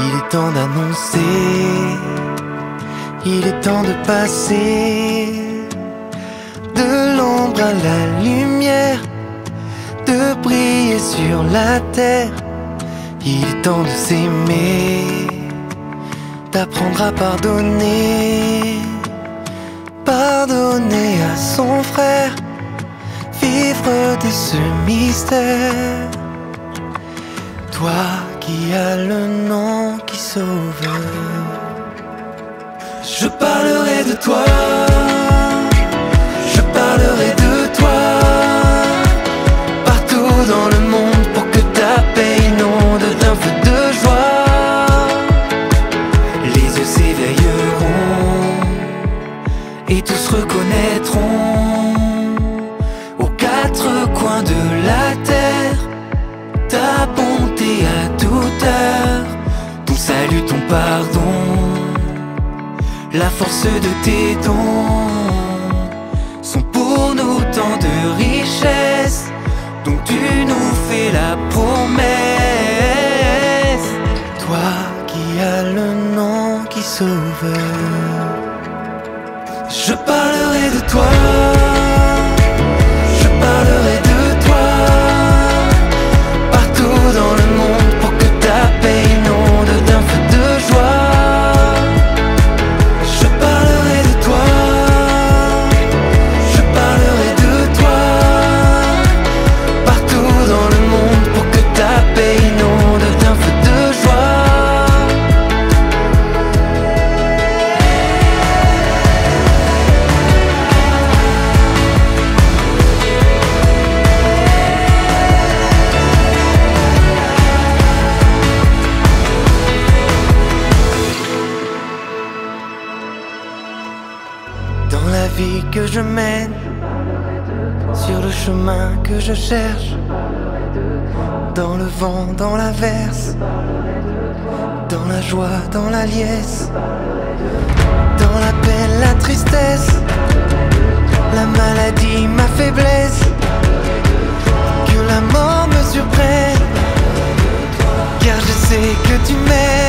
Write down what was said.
Il est temps d'annoncer, il est temps de passer de l'ombre à la lumière, de briller sur la terre. Il est temps de s'aimer, d'apprendre à pardonner, pardonner à son frère, vivre de ce mystère. Toi qui as le nom qui sauve, je parlerai de toi. Je parlerai de toi partout dans le monde pour que ta paix inonde d'un feu de joie. Les yeux s'éveilleront et tous reconnaîtront aux quatre coins de la terre ta ton pardon, la force de tes dons sont pour nous tant de richesses dont tu nous fais la promesse. Toi qui as le nom qui sauve, je parlerai de toi. Vie que je mène, sur le chemin que je cherche, dans le vent, dans l'averse, dans la joie, dans la liesse, dans la peine, la tristesse, la maladie, ma faiblesse, que la mort me surprenne, car je sais que tu m'aimes.